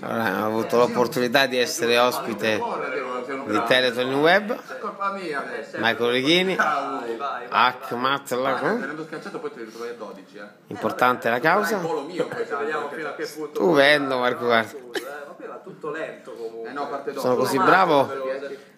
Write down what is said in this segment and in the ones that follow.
Allora, ho avuto l'opportunità di essere ospite di Teleton Web. Michael Reghini, Vai, vai. Ahmad Lagun, Venendo schiacciato poi te ne trovi a 12, eh. importante la È causa, stupendo Marco guarda, Eh, ma qui va tutto lento comunque. Eh no, parte dopo. sono così bravo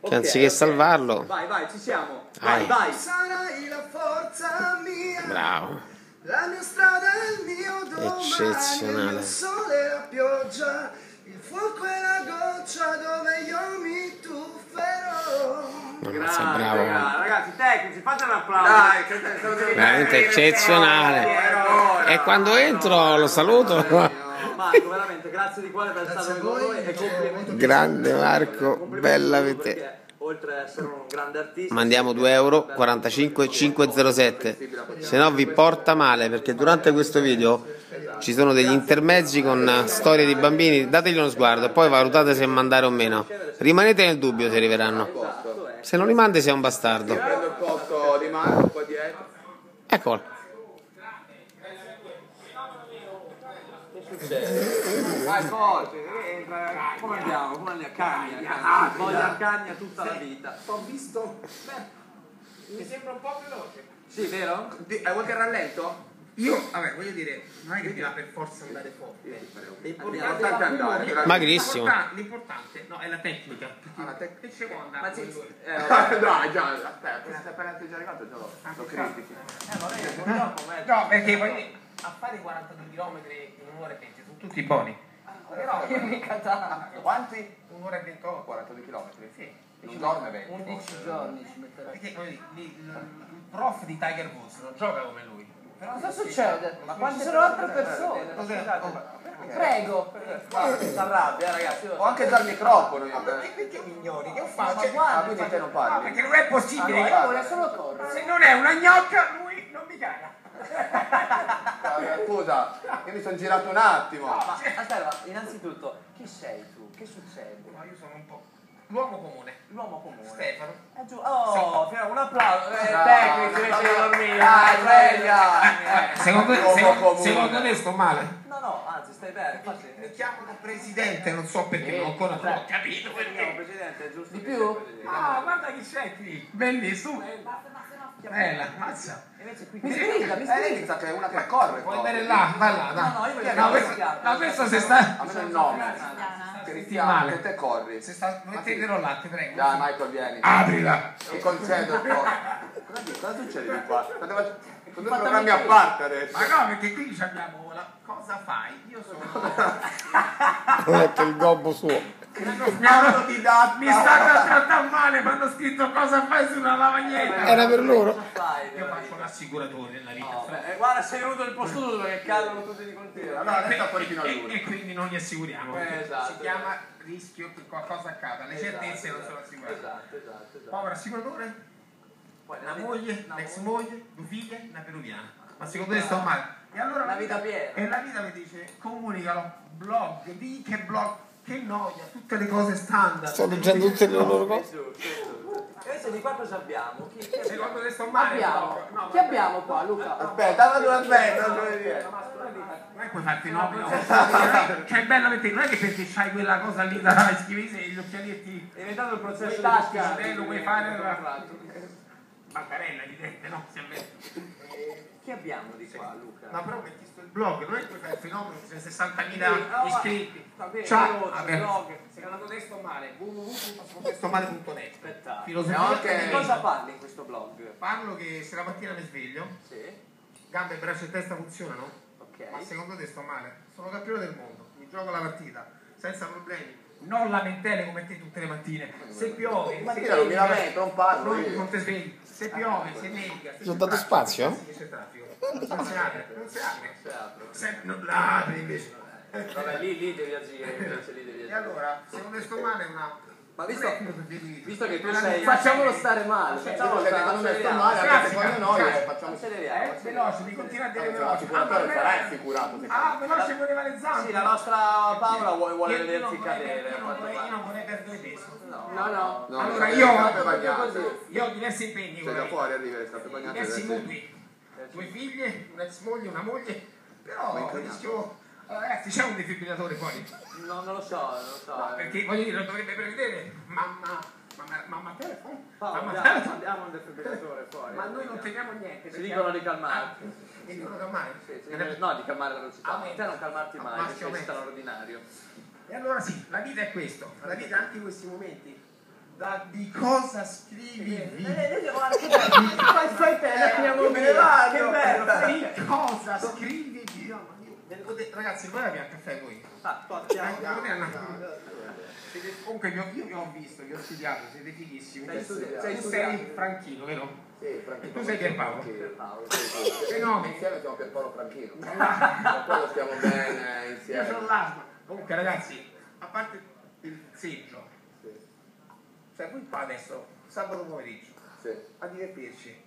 che anziché salvarlo, Vai, vai, ci siamo. Vai, Vai. vai. Sarai la forza mia, bravo, la mia strada è il mio domani, Eccezionale. il sole e la pioggia, il fuoco e la goccia dove io mi tufferò. Grande, bravo, ragazzi. Ragazzi, tecnici, fate un applauso. Dai, veramente eccezionale. E quando entro lo saluto, Marco, veramente, grazie di cuore per essere stato con noi e complimenti. grande Marco, bella a Oltre ad essere un grande artista, Mandiamo 2 euro 45 507 se no vi porta male perché durante questo video ci sono degli intermezzi con storie di bambini. Dategli uno sguardo e poi valutate se mandare o meno. Rimanete nel dubbio se arriveranno. Se non li mandi sei un bastardo. Prendo il posto di Marco qua dietro. eccolo. Vai forte, entra. Come andiamo? Come andiamo? Cagna, cagna. Voglia cagna tutta la vita. Ho visto, mi sembra un po' veloce. Sì, vero? Di- eh, vuoi che rallento? Io, vabbè, voglio dire, non è che bisogna per forza andare forte. L'importante è andare. magrissimo L'importante- L'importante, no, è la tecnica. Ah, la tec- Che ci può andare? Ma poi sì, eh, vabbè. Dai, già, aspetta, se appena sei già arrivato già lo, lo critichi. Eh, ma lei purtroppo. No, perché voglio dire, a fare 42 km in un'ora e 20 sono tutti poni. Però Io mica tanto. Quanti? un'ora e 28. 42 km. Sì. Un giorno è 20. 11 giorni ci metterai. Perché il, il prof di Tiger Woods non gioca come lui. Però Cosa succede? Ma ci sono altre persone. Prego. Si arrabbia, ragazzi. Ho anche già il microfono io. Ma perché ignori? Che ho Ma fatto? Cioè, guarda, Ah, quindi te non no, parli. perché non è possibile. Allora, io voglio solo correre. Se non è una gnocca, lui non mi caga. Eh, Scusa, io mi sono girato un attimo. Ma aspetta, innanzitutto, chi sei tu? Che succede? Ma io sono un po'. L'uomo comune. L'uomo comune. Stefano. È giù. Oh, fino- un applauso. Eh, tecnici dai, invece di dormire. dai, sveglia. Eh, Secondo, secondo- comune. secondo te sto male? No, no, anzi, stai bene. Infatti, Mi chiamano presidente, non so perché, non ho ancora non ho capito No, perché. Presidente, è giusto. Di più? Ah, guarda chi c'è qui. Bellissimo. Bella, mazza. Invece qui Mi sgrinda, mi Eh, sgrinda. lei sa che è una che corre. Puoi proprio. andare là, vai là, dai. No, no, io voglio No, che questo, sia- no, questo se sta... Almeno il nome. Cristiano, male. che te corri. Se sta... Mettetelo là, ti prego. Dai, Michael, vieni. Aprila. Ti concedo un po'. Cosa succede di qua? Sono due programmi a parte adesso. Ma no, perché qui abbiamo la... Cosa fai? Io sono... ho letto il gobbo suo Mi hanno-. Mi stanno trattando male, mi hanno scritto cosa fai su una lavagnetta. era per loro? Io faccio l'assicuratore nella vita. No, beh, eh, guarda, sei venuto nel posto giusto perché cadono tutti di continuo. Allora adesso sta fuori fino a E, lui. e quindi non li assicuriamo. Eh, esatto, si chiama rischio che qualcosa accada. Le certezze non sono assicurate. Esatto, esatto, esatto. Povero assicuratore, Poi una nella moglie, l'ex moglie- due figlie, una peruviana. Ma secondo te sto male? E allora Una vita piena. E la vita mi dice, comunicalo, blog, di che blog, che noia, tutte le cose standard. sto leggendo tutte le loro cose. Invece di qua cosa abbiamo? Chi, chi Secondo abbiamo? te sto male? Abbiamo. No, Chi abbiamo qua, Luca? Aspetta, aspetta, aspetta, non devo dire. Non è puoi farti no, no. Cioè è bello perché non è che perché c'hai quella cosa lì da scrivere gli occhialetti È diventato il processo di Tasca. Eh, lo vuoi fare? Bancarella evidente, no? Si ammette. Chi abbiamo di qua, Luca? No, però metti sto il blog, non è che puoi fare il fenomeno, ci sono 60.000 Sì, iscritti. va bene, Ciao, veloce, vabbè. blog. Secondo te sto male, www.secondotestomale.net Aspetta. Filosofia Ok. Di cosa parli in questo blog? Parlo che se la mattina mi sveglio, Sì. gambe, braccia e testa funzionano, ma Ok. secondo te sto male? Sono campione del mondo, mi gioco la partita, senza problemi. Non lamentele come te tutte le mattine. Se piove, se Mattina non mi lamento, non parlo non, non ti svegli. Se piove, se nevica. se Ti ho c'è dato traffico, spazio? sì, c'è traffico. Non si apre, non si apre. Se non la apri invece. Vabbè, lì, lì devi agire, invece lì devi E agire. allora, secondo te sto male è una... Ma visto, è visto che tu È sei... Facciamolo stare male. Facciamolo stare, me sto acceleriamo. male, anche secondo noi, facciamo... Eh, veloce, mi continua a dire veloce. Ah, sarà vabbè. assicurato, Ah, veloce voleva le zampe. Sì, la nostra Paola vuole, vorrei- cadere. Io a non vorrei- perdere peso. No. No, Allora, io- ho diversi impegni. Sei da fuori arriva le scarpe bagnate. diversi mutui, due figlie, un'ex moglie, una moglie, però rischio ragazzi, c'è un defibrillatore poi. No, non lo so, non lo so. No, perché voglio dire, lo dovrebbe prevedere. Mamma, mamma, mamma telefono. Paolo, mamma telefono. andiamo un defibrillatore fuori. Ma noi non teniamo niente. Si perché- dicono di calmare. Ah, dicono calmare? Sì, sì, no, di calmare la velocità. Ah, Ma te non calmarti ah, mai, ma perché sei straordinario. E allora sì, la vita è questo. La vita è anche questi momenti. Da di cosa scrivi? Fai, fai te, chiamiamo Io me ne vado. Che bello. Di cosa scrivi? Ma io- Ragazzi, voi avete il caffè voi? Ah, una- Siete- Comunque vi ho- io vi ho visto, vi ho studiato, siete fighissimi. Sei studiato. Sei, tu sei Franchino, vero? Sì, Franchino. E tu sei Pierpaolo. Paolo. Fenomeni. Insieme siamo Pierpaolo Franchino. Per quello stiamo bene Io insieme. sono l'asma. Comunque ragazzi, a parte il seggio, cioè voi qua adesso, sabato pomeriggio, Sì. a divertirci,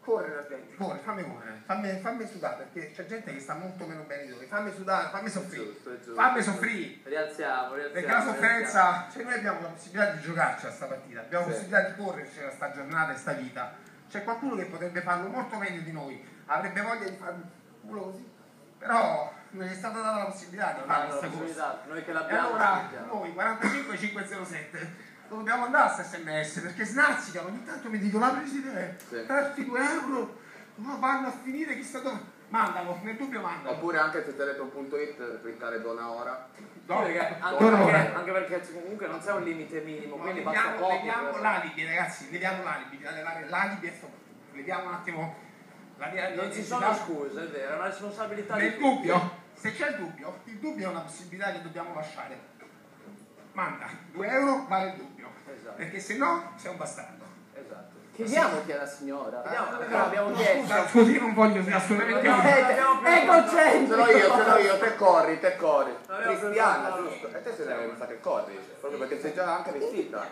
correre la gente, corri, fammi correre, fammi, fammi sudare, perché c'è gente che sta molto meno bene di noi, fammi sudare, fammi soffrire, fammi soffrire. Rialziamo, rialziamo. Perché la sofferenza, cioè noi abbiamo la possibilità di giocarci a sta partita, abbiamo la Sì. possibilità di correrci a sta giornata e sta vita. C'è qualcuno che potrebbe farlo molto meglio di noi, avrebbe voglia di fare un culo così, però non è stata data la possibilità di fare questa cosa. possibilità, noi che E l'abbiamo. allora sappiamo. noi 45507 lo dobbiamo andare a sms perché snazzicano, ogni tanto mi dicono la presidente, Sì. persi 2 euro, no, vanno a finire chissà dove. Mandalo, nel dubbio mandalo. Oppure anche su teleton.it cliccare dona ora. No, Perché- anche, Dona perché, ora. anche perché comunque non c'è un limite minimo, No, quindi basta leviamo, poco. leviamo per- l'alibi, ragazzi, leviamo l'alibi, l'alibi e sto- leviamo un attimo la via Non ci sono scuse, è vero, è una responsabilità Nel di dubbio, se c'è il dubbio, il dubbio è una possibilità che dobbiamo lasciare. Manda, 2 euro vale il dubbio, Esatto. perché se no sei un bastardo. Esatto. Chiediamo chi è la signora. Però abbiamo chiesto. Scusa, scusi, io non voglio assolutamente No, Eh, abbiamo più- Ce l'ho io, ce l'ho io, te corri, te corri. Cristiana, giusto? E te sei la mi sa che corri, proprio perché sei già anche vestita.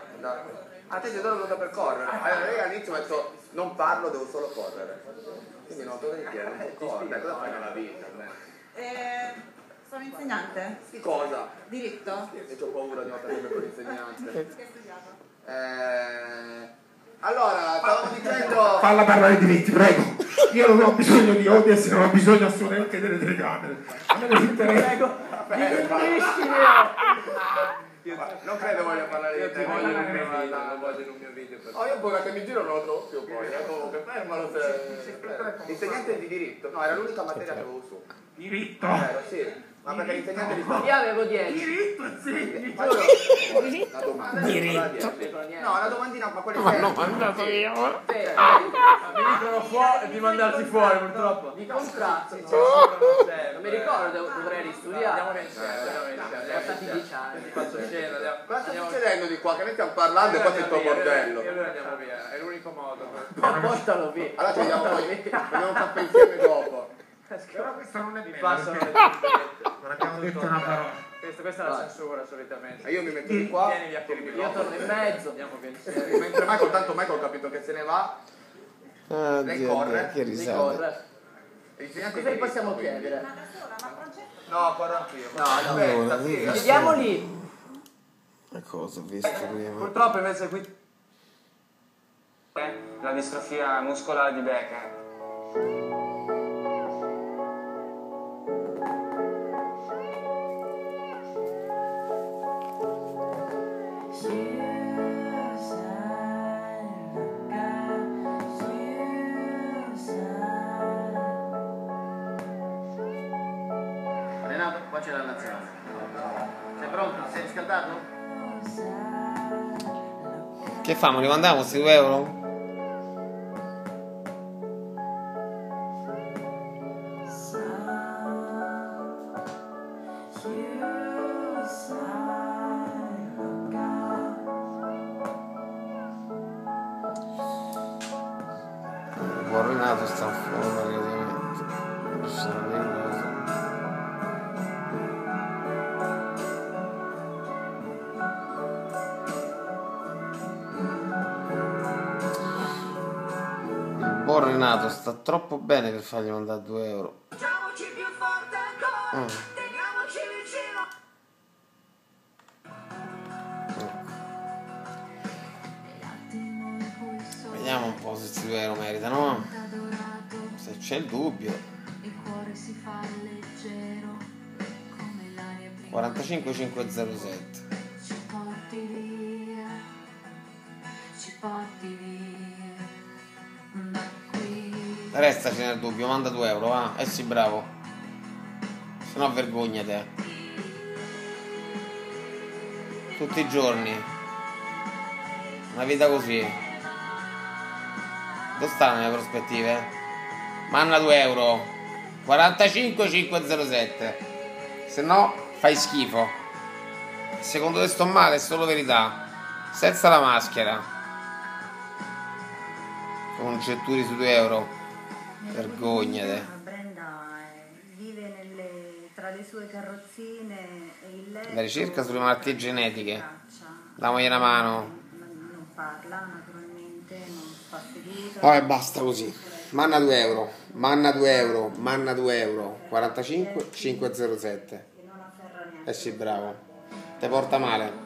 A te sei solo venuta per correre. Allora lei all'inizio ha detto non parlo, devo solo correre. Quindi no, cosa devi chiedere? Non corri, dai, cosa fai nella vita? Eh, sono insegnante, Di cosa? diritto. E ho paura di non sapere con l'insegnante. Che hai studiato? Eh, allora, dicendo... Falla parlare di diritti, prego. Io non ho bisogno di audience, non ho bisogno assolutamente delle telecamere. A me non interessa. Non credo voglia parlare Io di te. voglio in un voglio mio video, voglio in un mio video. per- Oh, io poi che mi giro non lo trovo più poi, eh, comunque fermalo se... Insegnante di diritto, no, era l'unica materia che avevo su. Diritto. Vero, sì. Ma perché l'insegnante di storia... Io avevo 10. Diritto, sì. La domanda. Diritto. No, la domandina, ma quelle serie. No, andato io. Mi dicono fuori di mandarti fuori purtroppo. Di contratto. Non mi ricordo, dovrei ristudiare. Andiamo insieme, insieme. 10 anni. Faccio scena, andiamo. Cosa sta andiamo- succedendo di qua? Che noi stiamo parlando e qua c'è il tuo bordello. E allora andiamo via, è l'unico modo. per- Portalo via. Allora ci vediamo poi, prendiamo un caffè insieme dopo. Però questo non è truffette. Non abbiamo detto una parola. Questa, questa è la censura solitamente. E io mi metto di qua. Vieni via con il Io torno in mezzo. Andiamo via insieme. Mentre Michael, tanto Michael ho capito che se ne va, Lei corre? Dio, che Di risate. correre. e l'insegnante Cosa gli possiamo chiedere? Ma da sola, ma Francesco? No, corro anch'io. No, no. Aspetta, Allora, sì. Chiediamo lì. Che cosa ho visto prima? Purtroppo invece qui la distrofia muscolare di Becker. Che famo? Rimandiamo questi 2 euro? Renato sta in praticamente. Ci sono dei Renato sta troppo bene per fargli mandare 2 euro. Facciamoci più forte ancora, Mm. teniamoci vicino. Vediamo un po' se questi 2 euro meritano. Se c'è il dubbio. il cuore si fa leggero 45 507 Ci porti via, ci porti via. Restaci nel dubbio, manda 2 euro, va? Eh sì, bravo. Se no vergognate. Tutti i giorni. Una vita così. Dove stanno le prospettive? Manna 2 euro. 45 507. Se no fai schifo. Secondo te sto male, è solo verità. Senza la maschera. Con getturi su 2 euro. Vergognate. Brenda eh, vive nelle- tra le sue carrozzine e il letto. La ricerca sulle malattie genetiche. Damogli una mano. Non, parla naturalmente, non fa seduta. Vabbè, basta così. Manna 2 euro. Manna 2 euro. Manna 2 euro. 45 507. E non afferra. Eh sì, bravo. Te porta male.